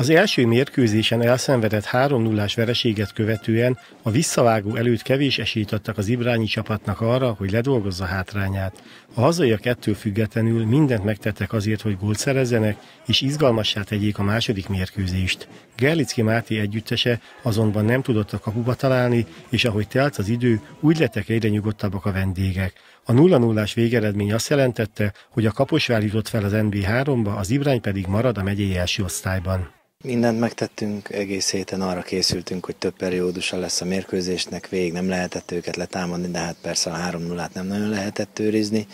Az első mérkőzésen elszenvedett 3-0-ás vereséget követően a visszavágó előtt kevés esélyt adtak az Ibrányi csapatnak arra, hogy ledolgozza hátrányát. A hazaiak ettől függetlenül mindent megtettek azért, hogy gólt szerezzenek, és izgalmassá tegyék a második mérkőzést. Gerlicki Máté együttese azonban nem tudott a kapuba találni, és ahogy telt az idő, úgy lettek egyre nyugodtabbak a vendégek. A 0 0 végeredmény azt jelentette, hogy a Kaposvár jutott fel az NB3-ba, az Ibrány pedig marad a megyei első osztályban. Mindent megtettünk, egész héten arra készültünk, hogy több periódusa lesz a mérkőzésnek, végig nem lehetett őket letámadni, de hát persze a 3 0 nem nagyon lehetett őrizni.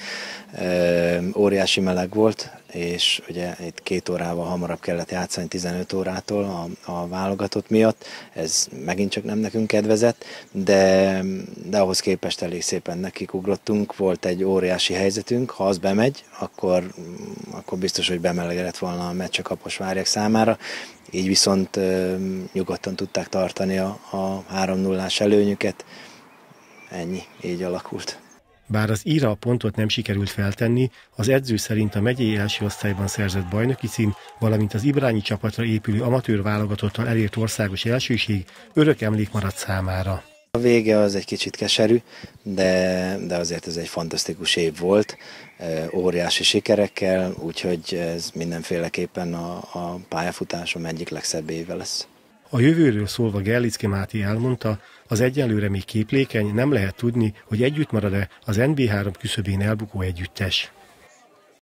Óriási meleg volt, és ugye itt két órával hamarabb kellett játszani 15 órától a, a válogatott miatt, ez megint csak nem nekünk kedvezett, de, de ahhoz képest elég szépen nekikugrottunk, volt egy óriási helyzetünk, ha az bemegy, akkor, akkor biztos, hogy bemelegedett volna a meccs a Kaposvárják számára, így viszont nyugodtan tudták tartani a, a 3-0-ás előnyüket, ennyi, így alakult. Bár az íra a pontot nem sikerült feltenni, az edző szerint a megyei első osztályban szerzett bajnoki cím, valamint az Ibrányi csapatra épülő amatőr válogatottal elért országos elsőség örök emlék maradt számára. A vége az egy kicsit keserű, de, de azért ez egy fantasztikus év volt, óriási sikerekkel, úgyhogy ez mindenféleképpen a, a pályafutásom egyik legszebb éve lesz. A jövőről szólva Gerlicke Máté elmondta, az egyenlőre még képlékeny, nem lehet tudni, hogy együtt marad-e az NB3 küszöbén elbukó együttes.